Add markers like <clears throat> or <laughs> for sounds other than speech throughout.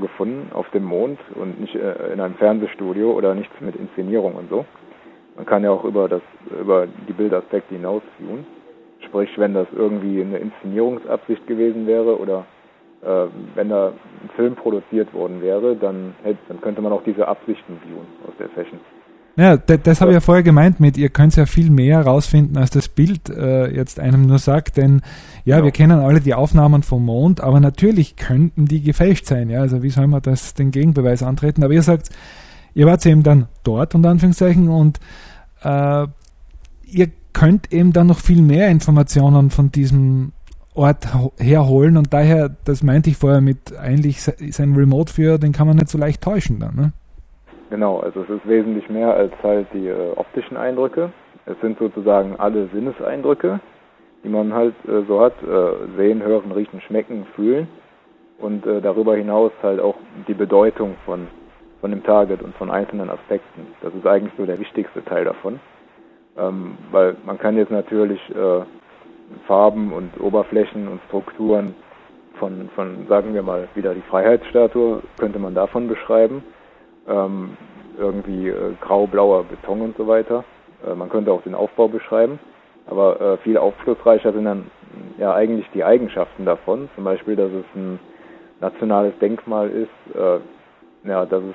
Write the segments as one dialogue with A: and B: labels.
A: gefunden auf dem Mond und nicht äh, in einem Fernsehstudio oder nichts mit Inszenierung und so. Man kann ja auch über das über die Bildaspekte hinaus viewen. Sprich, wenn das irgendwie eine Inszenierungsabsicht gewesen wäre oder äh, wenn da ein Film produziert worden wäre, dann, hätte, dann könnte man auch diese Absichten viewen aus der Session.
B: Ja, das, das habe ich ja vorher gemeint mit, ihr könnt ja viel mehr herausfinden, als das Bild äh, jetzt einem nur sagt, denn ja, ja, wir kennen alle die Aufnahmen vom Mond, aber natürlich könnten die gefälscht sein, ja, also wie soll man das den Gegenbeweis antreten, aber ihr sagt, ihr wart eben dann dort, unter Anführungszeichen, und äh, ihr könnt eben dann noch viel mehr Informationen von diesem Ort herholen und daher, das meinte ich vorher mit, eigentlich sein Remote-Führer, den kann man nicht so leicht täuschen dann, ne?
A: Genau, also es ist wesentlich mehr als halt die äh, optischen Eindrücke. Es sind sozusagen alle Sinneseindrücke, die man halt äh, so hat. Äh, sehen, hören, riechen, schmecken, fühlen. Und äh, darüber hinaus halt auch die Bedeutung von, von dem Target und von einzelnen Aspekten. Das ist eigentlich so der wichtigste Teil davon. Ähm, weil man kann jetzt natürlich äh, Farben und Oberflächen und Strukturen von, von, sagen wir mal, wieder die Freiheitsstatue, könnte man davon beschreiben ähm, irgendwie äh, grau-blauer Beton und so weiter. Äh, man könnte auch den Aufbau beschreiben, aber äh, viel aufschlussreicher sind dann ja eigentlich die Eigenschaften davon. Zum Beispiel, dass es ein nationales Denkmal ist, äh, ja, dass es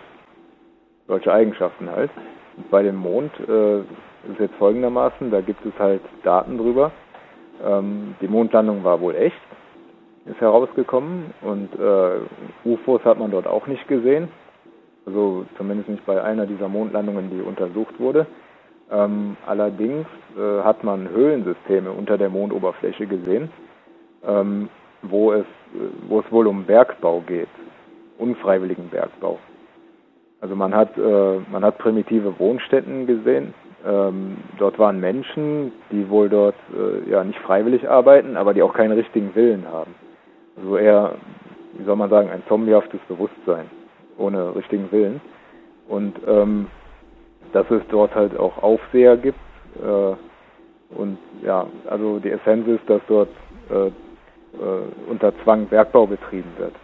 A: solche Eigenschaften halt. Und bei dem Mond äh, ist jetzt folgendermaßen, da gibt es halt Daten drüber. Ähm, die Mondlandung war wohl echt, ist herausgekommen und äh, UFOs hat man dort auch nicht gesehen also zumindest nicht bei einer dieser Mondlandungen, die untersucht wurde. Ähm, allerdings äh, hat man Höhlensysteme unter der Mondoberfläche gesehen, ähm, wo, es, wo es wohl um Bergbau geht, unfreiwilligen Bergbau. Also man hat, äh, man hat primitive Wohnstätten gesehen. Ähm, dort waren Menschen, die wohl dort äh, ja nicht freiwillig arbeiten, aber die auch keinen richtigen Willen haben. Also eher, wie soll man sagen, ein zombiehaftes Bewusstsein ohne richtigen Willen. Und ähm, dass es dort halt auch Aufseher gibt. Äh, und ja, also die Essenz ist, dass dort äh, äh, unter Zwang Bergbau betrieben wird.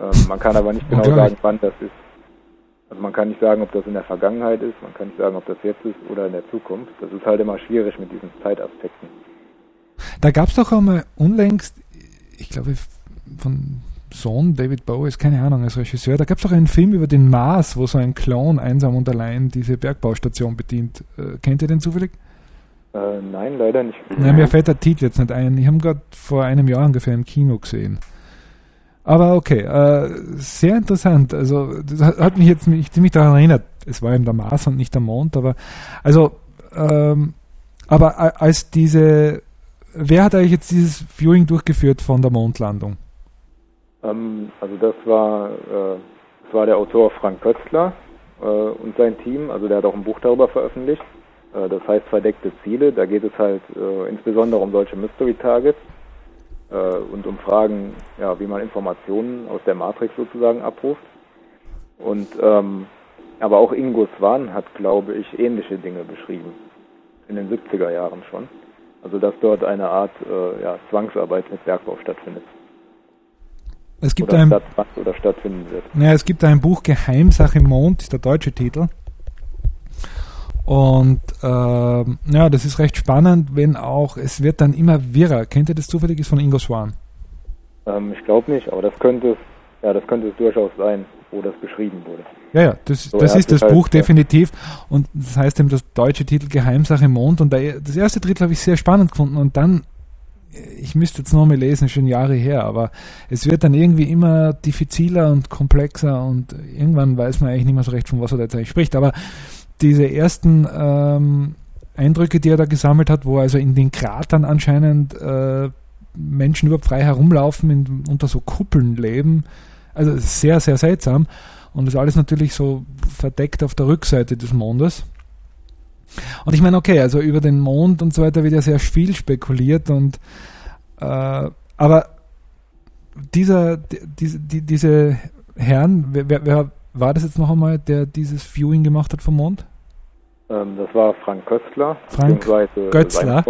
A: Ähm, man kann aber nicht genau okay. sagen, wann das ist. Also man kann nicht sagen, ob das in der Vergangenheit ist, man kann nicht sagen, ob das jetzt ist oder in der Zukunft. Das ist halt immer schwierig mit diesen Zeitaspekten.
B: Da gab es doch einmal unlängst, ich glaube, von Sohn David Bowie ist keine Ahnung als Regisseur. Da gab es auch einen Film über den Mars, wo so ein Clown einsam und allein diese Bergbaustation bedient. Äh, kennt ihr den zufällig?
A: Äh, nein, leider nicht.
B: Ja, mir fällt der Titel jetzt nicht ein. Ich habe ihn gerade vor einem Jahr ungefähr im Kino gesehen. Aber okay, äh, sehr interessant. Also das hat mich jetzt mich ziemlich daran erinnert. Es war eben der Mars und nicht der Mond, aber also ähm, aber als diese wer hat eigentlich jetzt dieses Viewing durchgeführt von der Mondlandung?
A: Ähm, also das war, äh, das war der Autor Frank Köstler äh, und sein Team. Also der hat auch ein Buch darüber veröffentlicht. Äh, das heißt Verdeckte Ziele. Da geht es halt äh, insbesondere um solche Mystery Targets äh, und um Fragen, ja, wie man Informationen aus der Matrix sozusagen abruft. Und ähm, aber auch Ingo Swan hat, glaube ich, ähnliche Dinge beschrieben. In den 70er Jahren schon. Also dass dort eine Art äh, ja, Zwangsarbeit mit Bergbau stattfindet.
B: Es gibt oder ein,
A: oder stattfinden wird.
B: Ja, es gibt ein Buch Geheimsache Mond, ist der deutsche Titel. Und äh, ja, das ist recht spannend, wenn auch, es wird dann immer wirrer. Kennt ihr das zufällig? Ist von Ingo Swan.
A: Ähm, ich glaube nicht, aber das könnte es, ja, das könnte es durchaus sein, wo das beschrieben wurde.
B: Ja, ja, das, so, das ist das Buch definitiv. Und das heißt eben das deutsche Titel Geheimsache Mond. Und das erste Drittel habe ich sehr spannend gefunden. Und dann ich müsste jetzt nochmal lesen, schon Jahre her, aber es wird dann irgendwie immer diffiziler und komplexer und irgendwann weiß man eigentlich nicht mehr so recht, von was er da jetzt eigentlich spricht. Aber diese ersten ähm, Eindrücke, die er da gesammelt hat, wo also in den Kratern anscheinend äh, Menschen überhaupt frei herumlaufen, in, unter so Kuppeln leben, also sehr, sehr seltsam. Und das alles natürlich so verdeckt auf der Rückseite des Mondes. Und ich meine, okay, also über den Mond und so weiter wird ja sehr viel spekuliert und äh, aber dieser, diese, die, diese Herren, wer, wer, war das jetzt noch einmal, der dieses Viewing gemacht hat vom Mond?
A: Ähm, das war Frank Köstler.
B: Frank Götzler.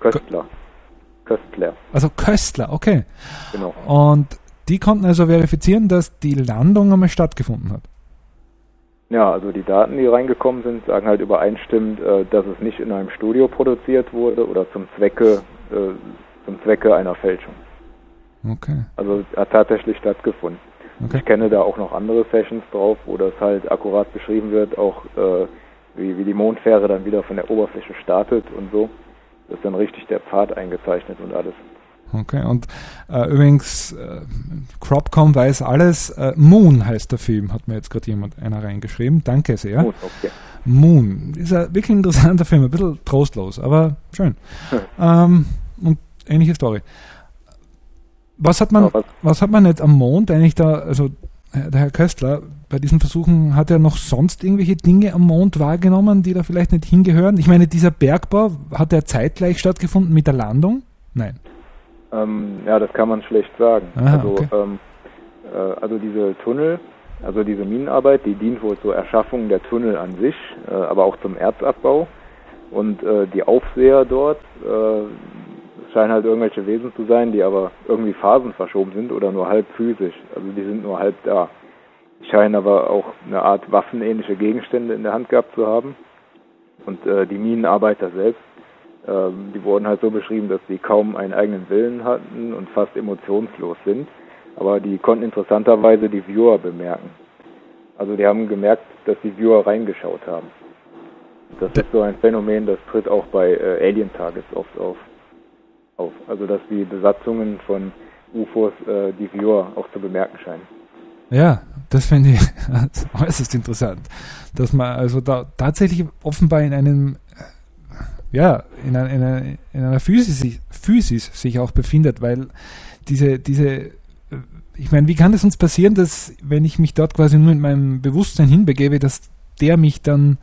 A: Köstler. Köstler.
B: Also Köstler, okay.
A: Genau.
B: Und die konnten also verifizieren, dass die Landung einmal stattgefunden hat.
A: Ja, also die Daten, die reingekommen sind, sagen halt übereinstimmend, äh, dass es nicht in einem Studio produziert wurde oder zum Zwecke, äh, zum Zwecke einer Fälschung. Okay. Also hat tatsächlich stattgefunden. Okay. Ich kenne da auch noch andere Sessions drauf, wo das halt akkurat beschrieben wird, auch äh, wie, wie die Mondfähre dann wieder von der Oberfläche startet und so. Das ist dann richtig der Pfad eingezeichnet und alles.
B: Okay, und äh, übrigens, äh, Cropcom weiß alles. Äh, Moon heißt der Film, hat mir jetzt gerade jemand einer reingeschrieben. Danke sehr. Moon, okay. Moon ist ein wirklich interessanter Film, ein bisschen trostlos, aber schön. Hm. <laughs> Ähm, und ähnliche Story. Was hat man, was? was hat man jetzt am Mond eigentlich da, also der Herr Köstler, bei diesen Versuchen hat er noch sonst irgendwelche Dinge am Mond wahrgenommen, die da vielleicht nicht hingehören? Ich meine, dieser Bergbau, hat der zeitgleich stattgefunden mit der Landung? Nein.
A: Ähm, ja, das kann man schlecht sagen. Aha, also, okay. ähm, äh, also diese Tunnel, also diese Minenarbeit, die dient wohl zur Erschaffung der Tunnel an sich, äh, aber auch zum Erzabbau. Und äh, die Aufseher dort äh, scheinen halt irgendwelche Wesen zu sein, die aber irgendwie phasenverschoben sind oder nur halb physisch. Also die sind nur halb da. Scheinen aber auch eine Art waffenähnliche Gegenstände in der Hand gehabt zu haben. Und äh, die Minenarbeiter selbst ähm, die wurden halt so beschrieben, dass sie kaum einen eigenen Willen hatten und fast emotionslos sind. Aber die konnten interessanterweise die Viewer bemerken. Also die haben gemerkt, dass die Viewer reingeschaut haben. Das ist so ein Phänomen, das tritt auch bei äh, Alien Targets oft auf, auf. Also dass die Besatzungen von UFOs äh, die Viewer auch zu bemerken scheinen.
B: Ja, das finde ich <laughs> äußerst interessant, dass man also da tatsächlich offenbar in einem ja, in, einer, in, einer, in einer Physis, Physis sich auch befindet, weil diese, diese, ich meine, wie kann es uns passieren, dass, wenn ich mich dort quasi nur mit meinem Bewusstsein hinbegebe, dass der mich dann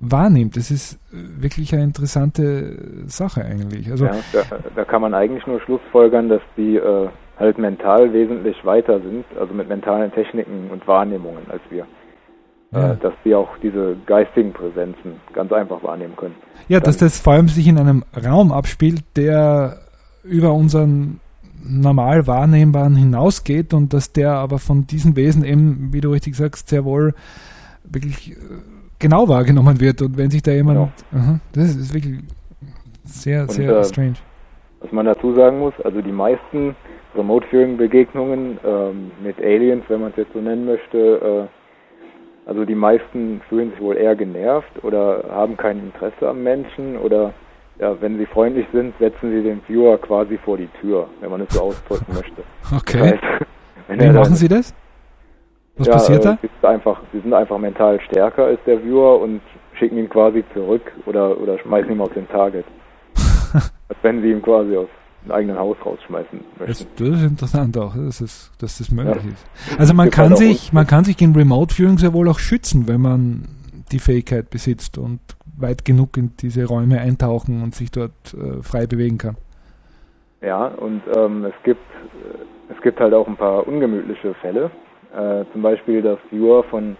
B: wahrnimmt? Das ist wirklich eine interessante Sache eigentlich. Also, ja,
A: da, da kann man eigentlich nur schlussfolgern, dass die äh, halt mental wesentlich weiter sind, also mit mentalen Techniken und Wahrnehmungen als wir ja. Äh, dass sie auch diese geistigen Präsenzen ganz einfach wahrnehmen können.
B: Ja, dass das vor allem sich in einem Raum abspielt, der über unseren normal wahrnehmbaren hinausgeht und dass der aber von diesen Wesen eben, wie du richtig sagst, sehr wohl wirklich äh, genau wahrgenommen wird. Und wenn sich da jemand. Genau. Aha, das ist wirklich sehr, und, sehr äh, strange.
A: Was man dazu sagen muss, also die meisten Remote-Viewing-Begegnungen ähm, mit Aliens, wenn man es jetzt so nennen möchte, äh, also die meisten fühlen sich wohl eher genervt oder haben kein Interesse am Menschen oder ja, wenn sie freundlich sind, setzen sie den Viewer quasi vor die Tür, wenn man es so ausdrücken möchte.
B: Okay. Das heißt, <laughs> Wie machen sie das? Was ja, passiert da?
A: Äh, einfach, sie sind einfach mental stärker als der Viewer und schicken ihn quasi zurück oder, oder schmeißen ihn auf den Target. <laughs> als wenn sie ihn quasi aus einen eigenen Haus rausschmeißen möchten.
B: Das, das ist interessant auch, dass, es, dass das möglich ja. ist. Also man kann sich, man kann sich gegen Remote Viewing sehr wohl auch schützen, wenn man die Fähigkeit besitzt und weit genug in diese Räume eintauchen und sich dort äh, frei bewegen kann.
A: Ja, und ähm, es gibt es gibt halt auch ein paar ungemütliche Fälle. Äh, zum Beispiel, dass Viewer von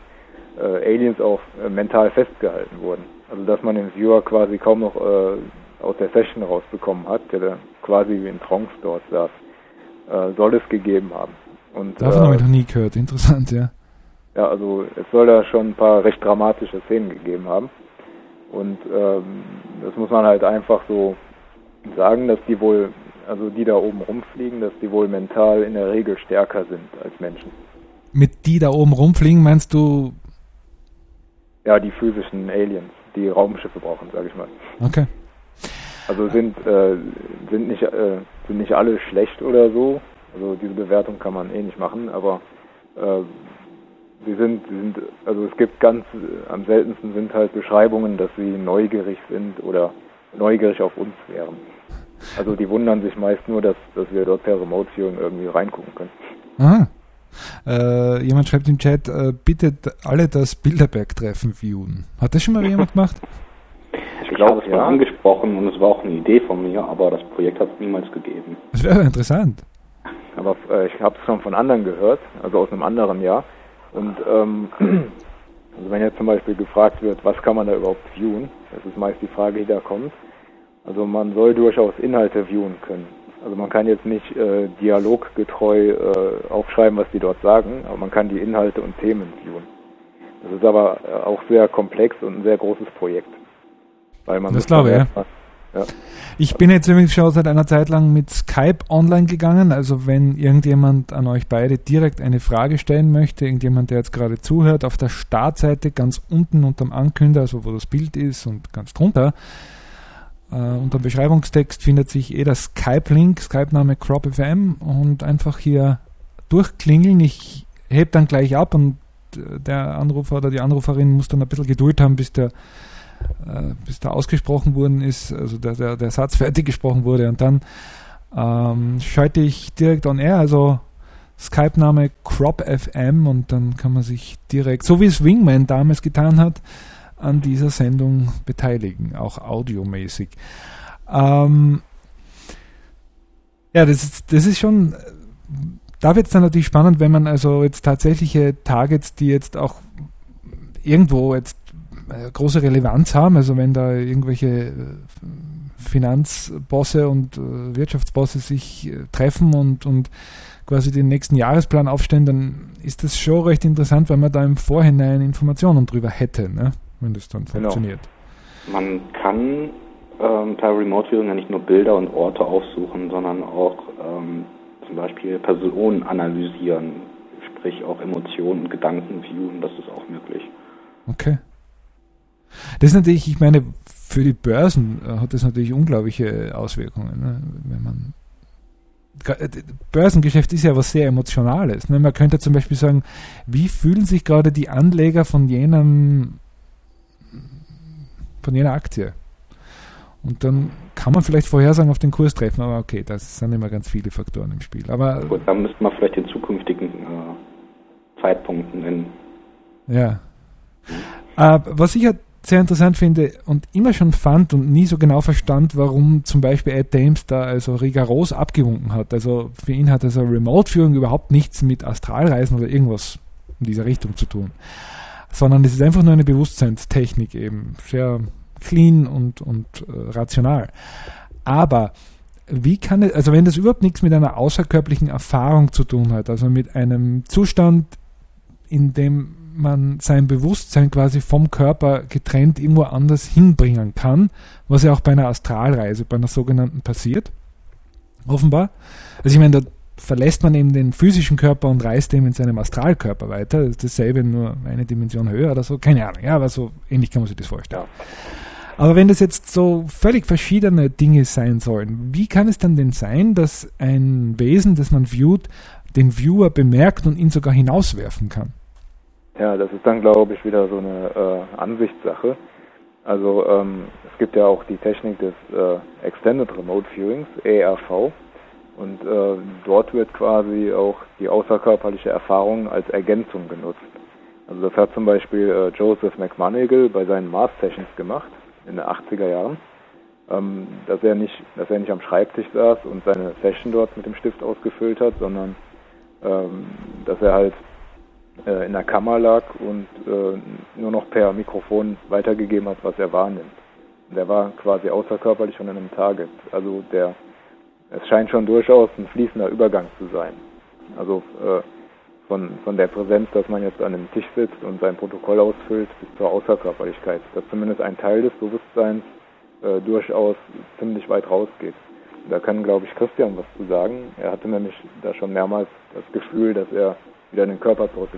A: äh, Aliens auch äh, mental festgehalten wurden. Also dass man den Viewer quasi kaum noch äh, aus der Session rausbekommen hat, der da quasi wie in Trance dort saß, äh, soll es gegeben haben.
B: Und, Davon äh, habe ich noch nie gehört, interessant, ja.
A: Ja, also es soll da schon ein paar recht dramatische Szenen gegeben haben. Und ähm, das muss man halt einfach so sagen, dass die wohl, also die da oben rumfliegen, dass die wohl mental in der Regel stärker sind als Menschen.
B: Mit die da oben rumfliegen meinst du?
A: Ja, die physischen Aliens, die Raumschiffe brauchen, sage ich mal.
B: Okay.
A: Also sind, äh, sind, nicht, äh, sind nicht alle schlecht oder so. Also diese Bewertung kann man eh nicht machen, aber äh, sie sind, sie sind, also es gibt ganz, am seltensten sind halt Beschreibungen, dass sie neugierig sind oder neugierig auf uns wären. Also die wundern sich meist nur, dass, dass wir dort per Remote Viewing irgendwie reingucken können.
B: Aha. Äh, jemand schreibt im Chat, äh, bitte alle das Bilderberg-Treffen viewen. Hat das schon mal jemand <laughs> gemacht?
C: Ich glaube, es war angesprochen und es war auch eine Idee von mir, aber das Projekt hat es niemals gegeben.
B: Das wäre interessant.
A: Aber äh, ich habe es schon von anderen gehört, also aus einem anderen Jahr. Und ähm, <clears throat> also wenn jetzt zum Beispiel gefragt wird, was kann man da überhaupt viewen, das ist meist die Frage, die da kommt. Also man soll durchaus Inhalte viewen können. Also man kann jetzt nicht äh, dialoggetreu äh, aufschreiben, was die dort sagen, aber man kann die Inhalte und Themen viewen. Das ist aber äh, auch sehr komplex und ein sehr großes Projekt.
B: Weil man das glaube ich, ja. ja. Ich bin jetzt übrigens schon seit einer Zeit lang mit Skype online gegangen. Also wenn irgendjemand an euch beide direkt eine Frage stellen möchte, irgendjemand, der jetzt gerade zuhört, auf der Startseite ganz unten unterm Ankünder, also wo das Bild ist und ganz drunter, äh, unter dem Beschreibungstext findet sich eh das Skype-Link, Skype-Name CropFM und einfach hier durchklingeln. Ich heb dann gleich ab und der Anrufer oder die Anruferin muss dann ein bisschen Geduld haben, bis der, äh, bis der ausgesprochen worden ist, also der, der, der Satz fertig gesprochen wurde und dann ähm, schalte ich direkt on air, also Skype-Name CropFM und dann kann man sich direkt, so wie es Wingman damals getan hat, an dieser Sendung beteiligen, auch audiomäßig. Ähm, ja, das ist, das ist schon da wird es dann natürlich spannend, wenn man also jetzt tatsächliche Targets, die jetzt auch irgendwo jetzt große Relevanz haben, also wenn da irgendwelche äh, Finanzbosse und äh, Wirtschaftsbosse sich treffen und, und quasi den nächsten Jahresplan aufstellen, dann ist das schon recht interessant, weil man da im Vorhinein Informationen drüber hätte, ne? wenn das dann genau. funktioniert.
C: Man kann ähm, per Remote Viewing ja nicht nur Bilder und Orte aufsuchen, sondern auch ähm, zum Beispiel Personen analysieren, sprich auch Emotionen und Gedanken viewen, das ist auch möglich.
B: Okay. Das ist natürlich, ich meine, für die Börsen äh, hat das natürlich unglaubliche Auswirkungen, ne? wenn man äh, Börsengeschäft ist ja was sehr Emotionales. Ne? Man könnte zum Beispiel sagen, wie fühlen sich gerade die Anleger von jenem, von jener Aktie? Und dann kann man vielleicht Vorhersagen auf den Kurs treffen, aber okay, das sind immer ganz viele Faktoren im Spiel. Aber
C: Gut, dann müsste man vielleicht den zukünftigen äh, Zeitpunkten nennen.
B: Ja. Äh, was ich ja sehr interessant finde und immer schon fand und nie so genau verstand, warum zum Beispiel Ed Dames da also rigoros abgewunken hat. Also für ihn hat also Remote-Führung überhaupt nichts mit Astralreisen oder irgendwas in dieser Richtung zu tun. Sondern es ist einfach nur eine Bewusstseinstechnik eben. Sehr clean und, und äh, rational. Aber wie kann es, also wenn das überhaupt nichts mit einer außerkörperlichen Erfahrung zu tun hat, also mit einem Zustand, in dem man sein Bewusstsein quasi vom Körper getrennt irgendwo anders hinbringen kann, was ja auch bei einer Astralreise, bei einer sogenannten passiert, offenbar. Also ich meine, da verlässt man eben den physischen Körper und reist eben in seinem Astralkörper weiter. Das ist dasselbe, nur eine Dimension höher oder so, keine Ahnung, ja, aber so ähnlich kann man sich das vorstellen. Aber wenn das jetzt so völlig verschiedene Dinge sein sollen, wie kann es dann denn sein, dass ein Wesen, das man viewt, den Viewer bemerkt und ihn sogar hinauswerfen kann?
A: Ja, das ist dann, glaube ich, wieder so eine äh, Ansichtssache. Also ähm, es gibt ja auch die Technik des äh, Extended Remote Viewings, ERV. Und äh, dort wird quasi auch die außerkörperliche Erfahrung als Ergänzung genutzt. Also das hat zum Beispiel äh, Joseph McMonigal bei seinen Mars Sessions gemacht in den 80er Jahren, ähm, dass er nicht, dass er nicht am Schreibtisch saß und seine Session dort mit dem Stift ausgefüllt hat, sondern ähm, dass er halt in der Kammer lag und äh, nur noch per Mikrofon weitergegeben hat, was er wahrnimmt. Der war quasi außerkörperlich schon in einem Target. Also der, es scheint schon durchaus ein fließender Übergang zu sein. Also äh, von, von der Präsenz, dass man jetzt an einem Tisch sitzt und sein Protokoll ausfüllt, bis zur Außerkörperlichkeit, dass zumindest ein Teil des Bewusstseins äh, durchaus ziemlich weit rausgeht. Da kann, glaube ich, Christian was zu sagen. Er hatte nämlich da schon mehrmals das Gefühl, dass er wieder in den Körper zurück